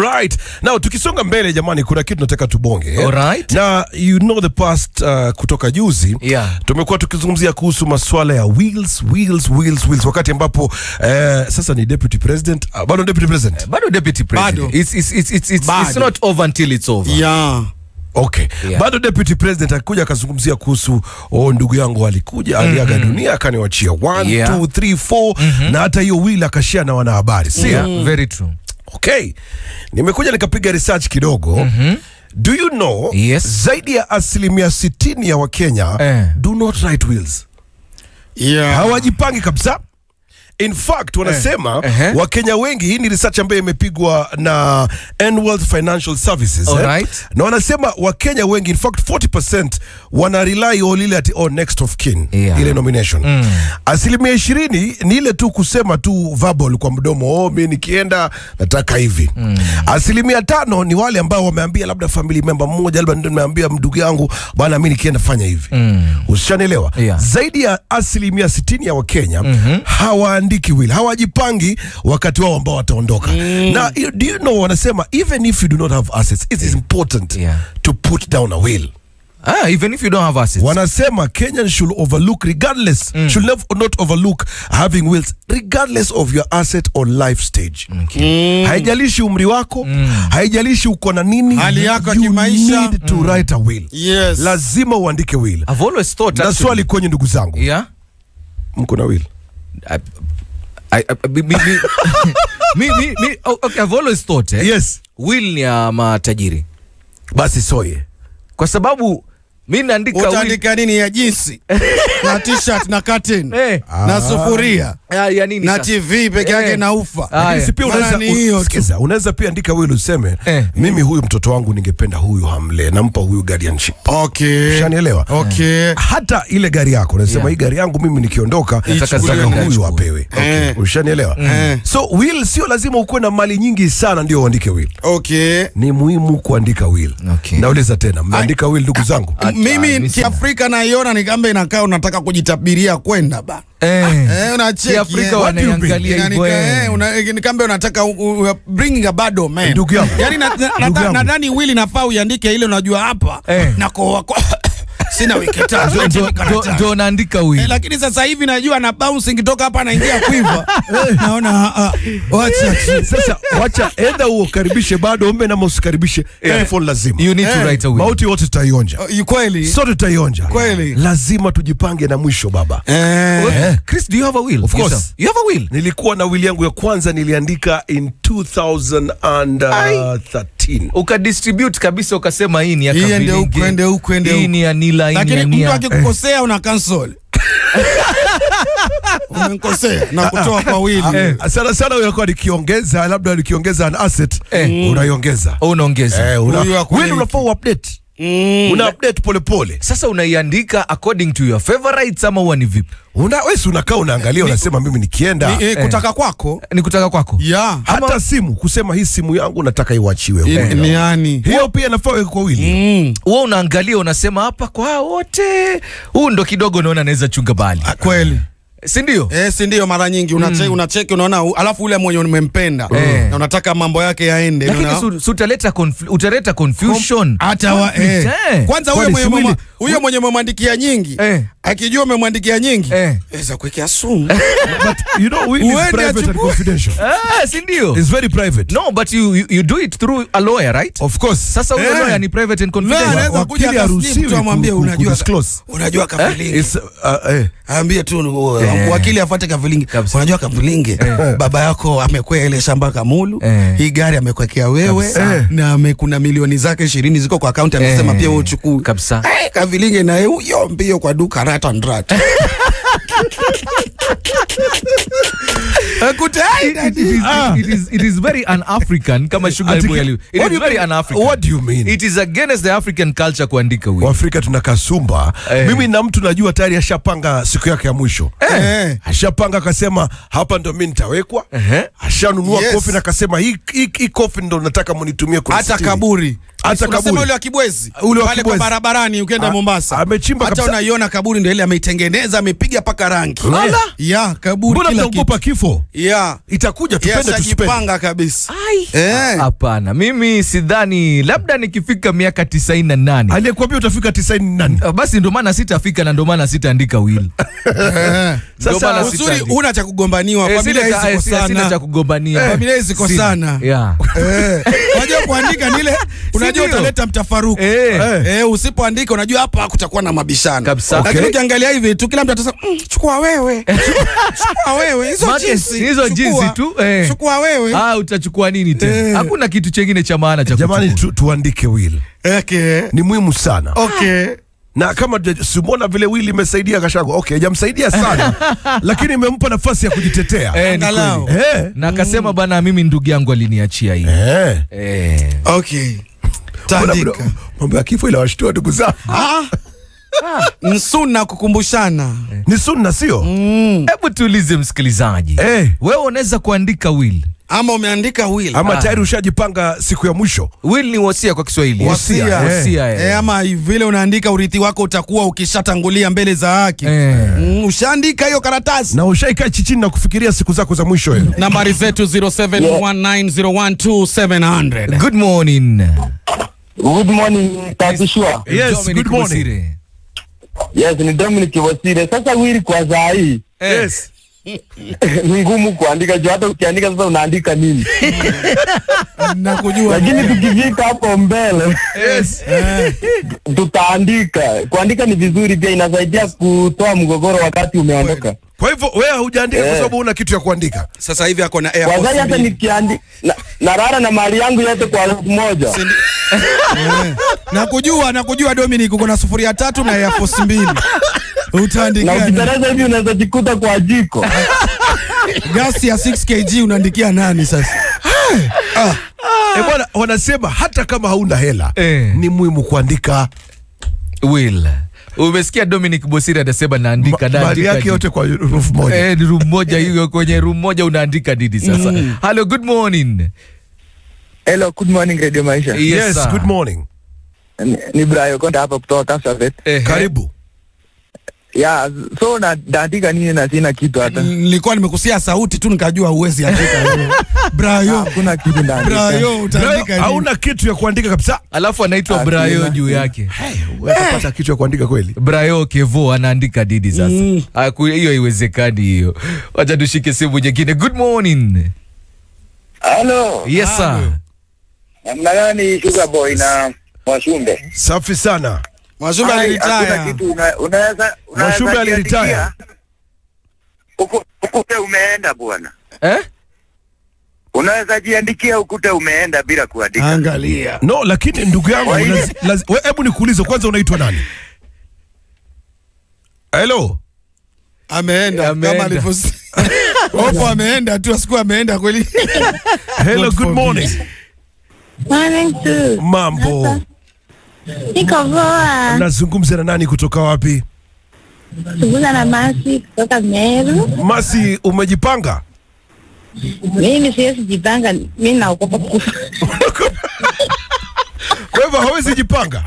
right now tukisonga mbele jamani kuna kitu nataka tubonge eh? Alright. na you know the past uh, kutoka juzi Yeah. tumekuwa tukizungumzia kuhusu masuala ya wheels wheels wheels wheels wakati ambapo eh, sasa ni deputy president uh, bado deputy president bado deputy president Bado. It's, it's, it's, it's, it's, it's not over until it's over yeah. okay Yeah. bado deputy president alikuja akazungumzia kuhusu oh, ndugu yangu alikuja aliaga dunia akaniwachia 1 Yeah. 2 3 4 na hata hiyo wheel akashia na wanahabari sio yeah, very true okay nimekuja nikapiga research kidogo mm-hmm. do you know Yes. zaidi ya asilimia 60 ya wakenya Eh. do not write wills Yeah. hawajipangi kabisa in fact wanasema Eh, ehe. wakenya wengi hii ni research ambayo imepigwa na N-World financial services eh? right. na wanasema wakenya wengi in fact 40% wana rely on ile ati oh, next of kin Yeah. ile nomination mm. asilimia ishirini ni ile tu kusema tu verbal kwa mdomo oh, mi nikienda nataka hivi mm. asilimia tano ni wale ambao wameambia labda family member mmoja labda ndio nimeambia ndugu yangu bwana mi nikienda fanya hivi mm. ushanielewa Yeah. zaidi ya asilimia 60 ya wakenya hawaandiki will hawajipangi wakati wao ambao wataondoka na do you know wanasema even if you do not have assets it is important Yeah. to put down a will ah, even if you don't have assets wanasema kenyans should overlook regardless mm. should never, not overlook having wills regardless of your asset or life stage Okay. Mm. haijalishi umri wako mm. haijalishi uko na nini Hali yako ya you kimaisha. need to mm. write a will Yes. lazima uandike will I've always thought na swali kwenye ndugu zangu yeah mko na will I, I, I, okay, I've always thought eh, yes. Will ni ya matajiri? Basi soye. Kwa sababu mi naandika utaandika nini ya jinsi? Na t-shirt na curtain hey. na sufuria ya, ya nini na tv peke yake hey. na ufa. Ah, Lakini yeah. pia unaweza ni sikiza, unaweza pia andika wewe useme hey. mimi huyu mtoto wangu ningependa huyu hamle nampa huyu guardianship. Okay. Ushanielewa? okay. Hata ile gari yako unasema Yeah. hii gari yangu mimi nikiondoka Nataka nataka zangu huyu apewe Eh. ushanielewa mm. so will sio lazima ukuwe na mali nyingi sana ndio uandike will okay ni muhimu kuandika will Okay. nauliza tena mmeandika will ndugu zangu mimi kiafrika naiona ni kama inakaa unataka kujitabiria kwenda ba Eh. Eh, unacheki, Kiafrika eh. Inanika- hivyo, eh. eh, una- ni kama unataka uh, u- u- bringing a bad omen. Ndugu yangu. Yaani na- na- Ndugu nata- yangu. nadhani wili nafaa uiandike ile unajua hapa Eh. nako sina wiki tatu ndio naandika Eh, lakini sasa hivi najua na bouncing kitoka hapa naingia kuiva naona ah, ah, wacha sasa wacha edha ukaribishe bado ombe na usikaribishe telephone lazima. You need to Eh. write away mauti yote tutaionja. Oh, kweli? Sote tutaionja. Kweli. lazima tujipange na mwisho baba. Eh. Well, Chris do you have a will? Of course. You have a will? Nilikuwa na will yangu ya kwanza niliandika in 2013 ukadistribute kabisa ukasema hii ni ya Hii ndio ukwende huku, ende huku, ende hii ni ya Nila, lakini mtu akikukosea una cancel. Umenkosea na kutoa kwa wili. Eh, sana sana unakuwa nikiongeza labda nikiongeza an asset Eh. unaiongeza. Unaongeza. Eh, una- wili unafaa uupdate una update polepole sasa unaiandika according to your favorites ama huwa ni vipi? Una wewe unakaa unaangalia unasema mimi nikienda. Ni- eh, kutaka kwako. Ni kutaka kwako. Yeah. hata ama... simu kusema hii simu yangu nataka iwachiwe Eh, ni yani hiyo pia nafaa iweke kwa wili. Mm. unaangalia unasema hapa kwa wote. Huu ndo kidogo naona naweza chunga bali Ah, kweli si ndio Eh, sindio. mara nyingi unache, unacheki unaona alafu ule mwenye umempenda Eh. na unataka mambo yake yaende lakini su- utaleta conf- utaleta confusion hata eh. Eh. kwanza huyo mwenye huyo mwenye umemwandikia nyingi Eh. Akijua umemwandikia nyingi Eh. weza kuwekea sumu but you know will is Uende private and achukue. confidential ah, si ndio it's very private no but you, you, you do it through a lawyer right of course sasa huyo Eh. lawyer ni private and confidential. confidential anaweza wakili kuja haruhusiwi tu amwambie ku- ku- unajua kudisclose. unajua kafilingi. It's, uh, eh. aambie tu uh, wakili afuate kafilingi. Kabisa. unajua kafilingi, baba yako amekwea ile shamba kamulu Eh. hii gari amekwekea wewe Kabisa. na ame, kuna milioni zake ishirini ziko kwa akaunti amesema Eh. pia wewe uchukue Kabisa. Eh, na naye huyo mbio kwa duka rat on rat. It- it is- Ah. it is- it is very un-African kama sugar boy ali- it is very un-African. What do you mean? It is against the African culture kuandika waafrika tuna kasumba. Eh. mimi na mtu najua tayari ashapanga siku yake ya mwisho. Eh. ashapanga akasema hapa ndo mi nitawekwa. Eh. ashanunua Yes. kofi na akasema hii kofi ndo nataka munitumie hata kaburi. Hata kaburi. ule wa kibwezi? Ule pale kwa barabarani ukienda A- Mombasa. amechimba hata unaiona kaburi ndio ile ameitengeneza amepiga paka rangi. Ya kaburi mbona mnaogopa kifo yeah. itakuja, Yes, tupende tusipende. ajipanga kabisa Eh. Hapana, mimi sidhani, labda nikifika miaka tisaini na nane Aliyekuambia utafika tisaini nane Ah, basi ndio maana sitafika na ndio maana sitaandika will. Eh. Ndio Sasa, uzuri una cha kugombaniwa Eh, familia hizi kwa sana. sina- cha sana kugombania. Eh, familia hizi kwa sana. Yeah. Eh, unajua kuandika nile unajua utaleta mtafaruku Eh. Eh, usipoandika unajua hapa kutakuwa na mabishano Kabisa. lakini ukiangalia hivi tu kila mtu atasema mm, chukua wewe chukua wewe hizo jinsi hizo jinsi tu, eh. chukua wewe Ah, utachukua nini tena? Eh. Hakuna kitu chengine cha maana cha jamani, tu, tuandike will, okay. ni muhimu sana okay. na kama simona vile will imesaidia Kashago, okay, hajamsaidia sana lakini imempa nafasi ya kujitetea Eh, Angalau. eh. na akasema bana, mimi ndugu yangu aliniachia hii Eh. eh. okay. Mambo ya kifo inawashtua ndugu zangu Ah. nsuna kukumbushana eh. ni sunna sio Hebu mm. tuulize msikilizaji, Eh. wewe unaweza kuandika will? ama umeandika will ama Ah. tayari ushajipanga siku ya mwisho Will ni wasia kwa Kiswahili. Wasia, Wasia, eh. Wasia, eh. Eh, ama vile unaandika urithi wako utakuwa ukishatangulia mbele za haki Eh. mm, ushaandika hiyo karatasi na ushaikaa chichini na kufikiria siku zako za mwisho hiyo nambari zetu 0719012700 Good morning. Good morning, Tatishua. Yes, good morning. Yes, ni Dominic Wasire. Sasa wili kwa saa hii yes. ni ngumu kuandika juu hata ukiandika sasa unaandika nini? na kujua Lakini tukifika hapo mbele Yes. tutaandika. Kuandika ni vizuri pia inasaidia kutoa mgogoro wakati umeondoka. Kwa hivyo wewe hujaandika yeah. kwa Eh. sababu una kitu ya kuandika sasa hivi ako na airpods sasa hata nikiandika na, narara na mali yangu yote kwa elfu moja. Sindi... na kujua na kujua Dominic uko na sufuria tatu na airpods mbili utaandika Na ukitereza hivi unaweza jikuta kwa jiko. gasi ya 6 kg unaandikia nani sasa ah, E bwana wanasema hata kama hauna hela Eh. ni muhimu kuandika Will. Umesikia Dominic Bosiri anasema naandika ma- mali yake yote kwa roof moja Eh, ni room moja hiyo kwenye room moja unaandika nini sasa? Mm. Hello, good morning. Hello, good morning Radio Maisha. yes, sir. good morning Ni, ni Brayo Konda hapa kutoka Kapsabet. Eh, karibu Yeah, so na naandika nini na sina kitu hata. nilikuwa nimekusia sauti tu nikajua uwezi andika. Brayo Hakuna kitu ndani. Brayo utaandika nini? hauna kitu ya kuandika kabisa Alafu anaitwa Ah, Brayo juu yake. utapata kitu ya kuandika kweli Brayo Kevo anaandika didi sasa. Mm. Ah, Hiyo haiwezekani hiyo. Wacha tushike simu nyingine. Good morning. Hello. Yes sir. Namna gani Sugar Boy na Mwashumbe? safi sana Mwashumbe aliritaya unaweza Mwashumbe unaweza aliretire. jiandikia. Uku- Ukute umeenda bwana. Eh? Unaweza jiandikia ukute umeenda bila kuandika. angalia no lakini ndugu yangu hebu nikuulize kwanza unaitwa nani Hello. ameenda Ameenda. kama alivyo Opo ameenda tu asiku ameenda kweli hello good morning Morning too. mambo Niko poa. nazungumza na nani kutoka wapi Zungumza na Masi kutoka Meru. masi umejipanga Mimi siwezi jipanga, mimi naogopa kufa. kwa hivyo hawezi jipanga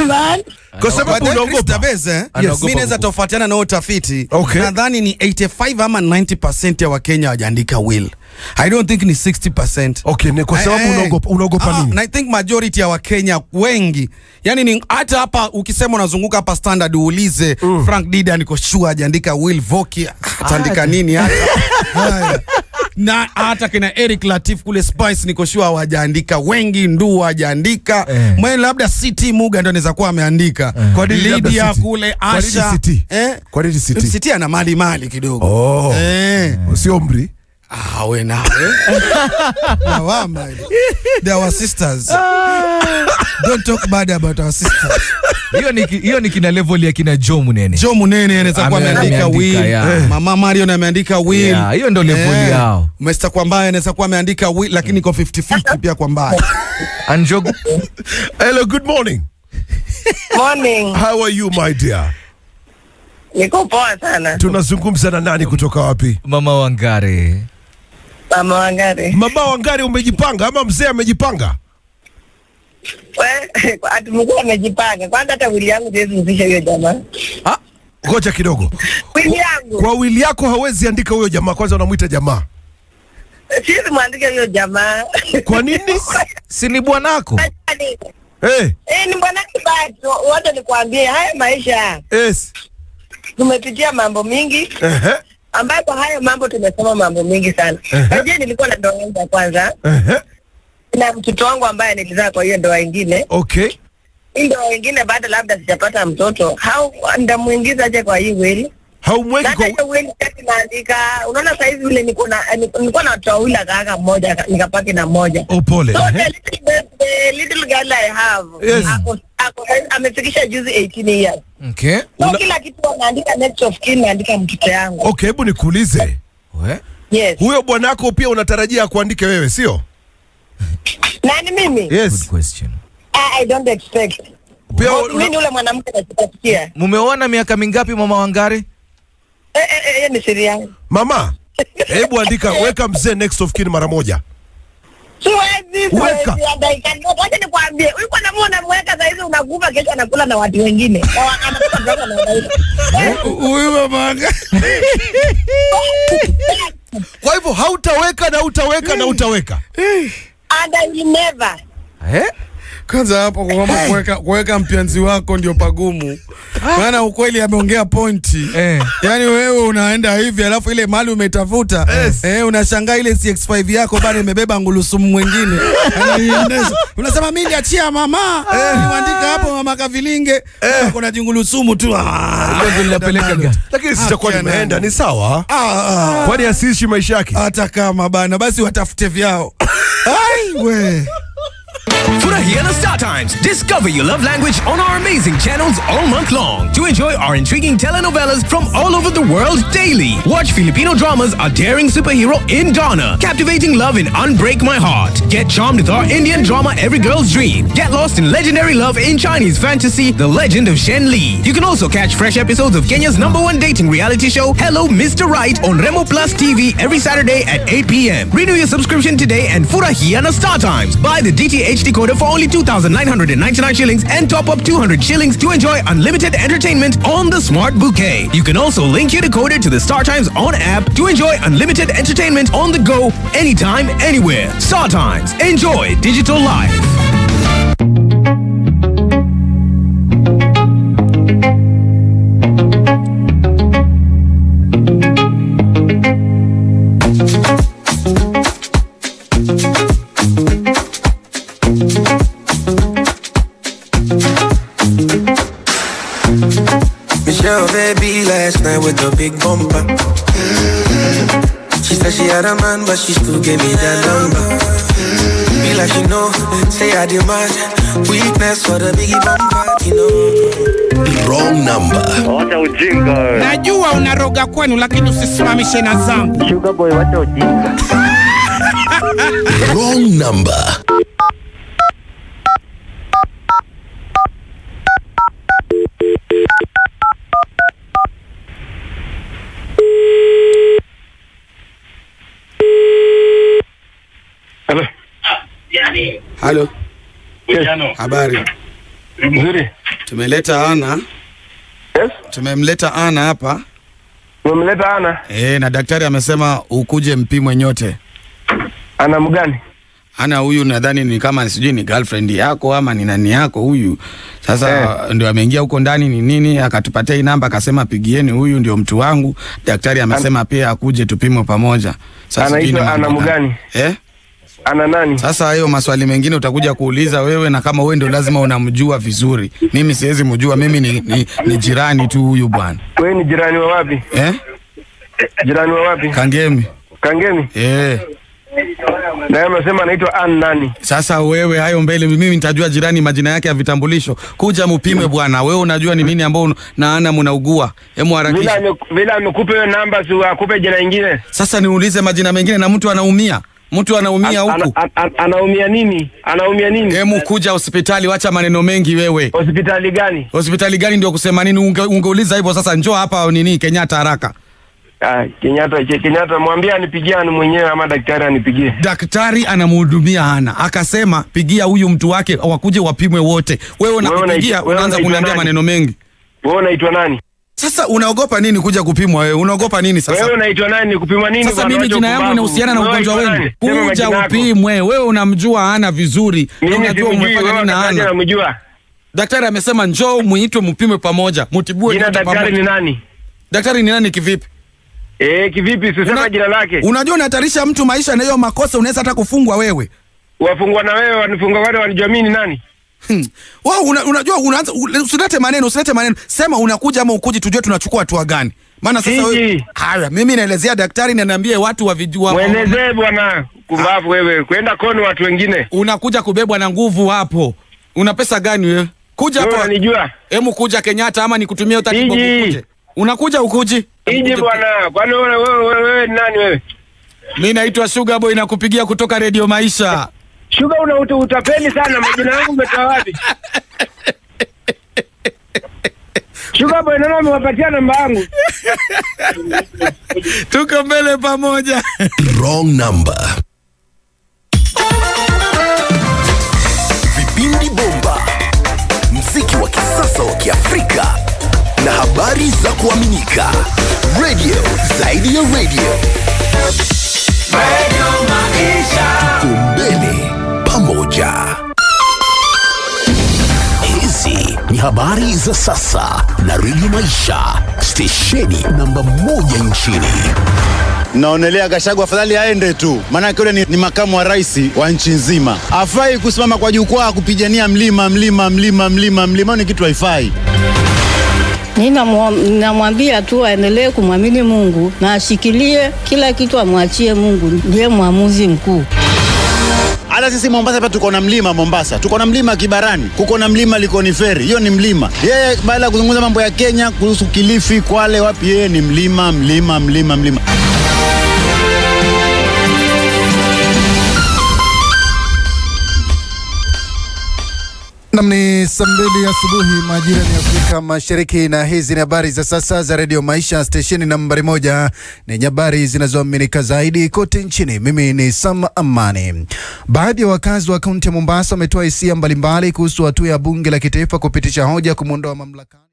Eh. Ma- kwa sababu unaogopa Beze, eh? Mimi mi naweza tofautiana na utafiti Okay. nadhani ni 85 ama 90 ya wakenya wajaandika will i don't think ni 60 okay ni kwa sababu Eh, eh. unaogopa unaogopa Ah, nini na I think majority ya wakenya wengi yani ni hata hapa ukisema unazunguka hapa standard uulize mm. Frank Dida niko sure ajaandika will Voki ataandika nini hata. na hata kina Eric Latif kule Spice niko sure hawajaandika. Wengi ndu hajaandika Eh. mwe labda City Muga ndo anaweza kuwa ameandika. Kwa nini labda Lydia kule Kwa Asha. City? eh? Kwa nini City? City ana mali mali kidogo. Oh. Eh. sio mri Ah, we nawe lawama ile. they are our sisters. Don't talk bad about our sisters Hiyo ni hiyo ni kina level ya kina Joe Munene. Joe Munene anaweza kuwa ameandika will yeah. Eh, mama Marion ameandika will Yeah, hiyo ndio level yao. Mr. Kwambaye anaweza kuwa ameandika will lakini kwa 50-50 pia Kwambaye Anjogu hello good morning Morning. how are you my dear Niko poa sana. tunazungumza na nani kutoka wapi mama Wangari. Mama Wangari. mama wangari umejipanga ama mzee amejipanga Mkuu amejipanga. Kwanza hata wili yangu siwezi husisha hiyo jamaa. Ah, ngoja kidogo. Wili yangu Kwa wili yako hawezi andika huyo jamaa, kwanza unamwita jamaa. siwezi mwandika huyo jamaa. Kwa nini? si ni bwanako Hey. Hey, ni bwanake bado wote nikwambie, haya maisha yes. tumepitia mambo mingi ambayo ambapo hayo mambo tumesoma mambo mingi sana. Ehe. Najua nilikuwa na ndoa yangu ya kwanza ehe. Na mtoto wangu ambaye nilizaa kwa hiyo ndoa ingine. Okay. Hii ndoa ingine baada labda sijapata mtoto, hau ndamuingiza aje kwa hii weli? Haumweki Sasa kwa hiyo weli kati naandika, unaona saa hizi vile niko na nilikuwa na watoto wawili akaaka mmoja nikapaki na mmoja Oh, pole. So the little, the, the little girl I have Yes. ako, ako, amefikisha juzi 18 years. okay. So Una- kila kitu anaandika next of kin naandika mtoto yangu. Okay, hebu nikuulize. We? Yes. Huyo bwanako pia unatarajia kuandike wewe, sio? Nani mimi? Good question. I, I don't expect. Pia mimi ni ule mwanamke mumeoana miaka mingapi mama wangari Eh, eh, eh, ni siri yangu. mama, hebu andika, weka mzee next of kin mara moja. Siwezi, Weka. Wacha nikwambie, unamweka saa hizi unakufa, kesho anakula na watu wengine. Huyu mamanga. Kwa hivyo hautaweka na utaweka na utaweka. And I will never. Kwanza hapo kwamba kuweka kuweka mpenzi wako ndio pagumu, maana ukweli ameongea pointi Eh. Yani wewe unaenda hivi alafu ile mali umetafuta Yes. eh, unashangaa ile CX5 yako bado imebeba ngulusumu mwingine anaiendesha. Unasema mimi niachia mama eh, niandika hapo mama Kavilinge eh. kuna jingulusumu tu ah, ndio linapeleka. Lakini sitakuwa Akia nimeenda, ni sawa. ah, Kwani asiishi maisha yake? hata kama bana basi watafute vyao. Ai we Furahia na Star Times. Discover your love language on our amazing channels all month long to enjoy our intriguing telenovelas from all over the world daily. Watch Filipino dramas A Daring Superhero in Donna, Captivating Love in Unbreak My Heart. Get charmed with our Indian drama Every Girl's Dream. Get lost in legendary love in Chinese fantasy The Legend of Shen Li. You can also catch fresh episodes of Kenya's number one dating reality show Hello Mr. Right on Remo Plus TV every Saturday at 8 p.m. Renew your subscription today and Furahia na Star Times. Buy the DTH decoder for only 2,999 shillings and top up 200 shillings to enjoy unlimited entertainment on the Smart Bouquet. You can also link your decoder to the Star Times on app to enjoy unlimited entertainment on the go anytime, anywhere. Star Times. Enjoy digital life. Big bumper. She said she had a man, but she still gave me that number. Be like you know, say I demand weakness for the biggie bumper, you know. Wrong number. Wacha ujinga. Najua unaroga kwenu, lakini usisimamishe na zangu. Sugar boy, wacha ujinga. Wrong number. Halo, Yes. habari. Mzuri. Tumeleta Ana, Yes. tumemleta Ana hapa Tumemleta ana? Eh, na daktari amesema ukuje mpimwe nyote. Ana mgani? Ana huyu nadhani ni kama sijui ni girlfriend yako ama ni nani yako huyu. Sasa ndio ameingia huko ndani ni nini, akatupatia hii namba akasema pigieni huyu ndio mtu wangu. Daktari amesema pia akuje tupimwe pamoja. Sasa ana, Anaitwa Ana mgani? Eh? Ana nani? Sasa hayo maswali mengine utakuja kuuliza wewe, na kama wewe ndio lazima unamjua vizuri. Mimi siwezi mjua, mimi ni, ni, ni jirani tu huyu bwana Wewe ni jirani wa wapi? eh? Jirani wa wapi? Kangemi Kangemi. eh. Na yeye amesema anaitwa an nani? Sasa wewe hayo mbele, mimi nitajua jirani majina yake ya vitambulisho. Kuja mupime bwana, wewe unajua ni nini ambao na ana mnaugua. Hemu harakisha vile amekupa hiyo namba, si akupe jina ingine. sasa, niulize majina mengine na mtu anaumia, mtu anaumia Ana- huku. ana- ana- Anaumia nini? Anaumia nini? Hemu kuja hospitali, wacha maneno mengi wewe. Hospitali gani? Hospitali gani ndio kusema nini? Unge, ungeuliza hivyo sasa, njoo hapa nini Kenyatta haraka. Ah, Kenyatta, Ke- Kenyatta mwambie anipigie ani mwenyewe ama daktari anipigie. Daktari anamhudumia Hana, akasema pigia huyu mtu wake wakuje wapimwe wote. Wewe unapigia unaanza kuniambia maneno mengi. Wewe unaitwa nani? Sasa unaogopa nini kuja kupimwa wewe? Unaogopa nini sasa? Wewe unaitwa nani? Kupimwa nini? Sasa mimi jina yangu inahusiana na ugonjwa wenu. Kuja upimwe. Wewe unamjua ana vizuri. Mimi unajua umefanya nini na ana. Daktari amesema njoo muitwe mpimwe pamoja. Mtibue Jina daktari ni nani? Daktari ni nani kivipi? Eh, kivipi? Sisema Una- jina lake. Unajua unahatarisha mtu maisha na hiyo makosa unaweza hata kufungwa wewe. Wafungwa na wewe wanifungwa wale wanijua mimi ni nani? Hmm. Wao una, unajua unaanza usilete maneno, usilete maneno. Sema unakuja ama ukuji tujue tunachukua hatua gani. Maana sasa wewe haya mimi naelezea daktari na niambie watu wavijua. Bwana. Kumbavu wewe. Kwenda koni watu wengine. Unakuja kubebwa na nguvu hapo. Una pesa gani wewe? Kuja hapo. unanijua? Hemu kuja Kenyatta ama nikutumie ukuje. Unakuja ukuji? Iji bwana. Kwani wewe wewe nani wewe? Mimi naitwa Sugar Boy nakupigia kutoka Radio Maisha. Shuga una utu utapeli sana. Majina yangu umetoa wapi? Shuga boy naona amewapatia namba yangu? Tuko mbele pamoja. Wrong number. vipindi bomba, mziki wa kisasa wa Kiafrika na habari za kuaminika. Radio zaidi ya radio. Radio mbele pamoja. Hizi ni habari za sasa na Redio Maisha, stesheni namba moja nchini. naonelea Gachagua afadhali aende tu, maanake yule ni, ni makamu wa rais wa nchi nzima. Afai kusimama kwa jukwaa kupigania mlima mlima mlima mlima mlima, ni kitu haifai. Ninamwambia namwambia tu aendelee kumwamini Mungu na ashikilie kila kitu, amwachie Mungu, ndiye mwamuzi mkuu. Hata sisi Mombasa hapa tuko na mlima Mombasa, tuko na mlima Kibarani, kuko na mlima Likoni Ferry, hiyo ni mlima. Yeye baada ya kuzungumza mambo ya Kenya kuhusu Kilifi, Kwale, wapi, yeye ni mlima mlima mlima mlima. Nam ni saa mbili asubuhi majira ni Afrika Mashariki, na hizi ni habari za sasa za redio Maisha, stesheni nambari moja nenye habari zinazoaminika zaidi kote nchini. Mimi ni Sam Amani. Baadhi ya wakazi wa kaunti ya Mombasa wametoa hisia mbalimbali kuhusu hatua ya bunge la kitaifa kupitisha hoja kumwondoa mamlakani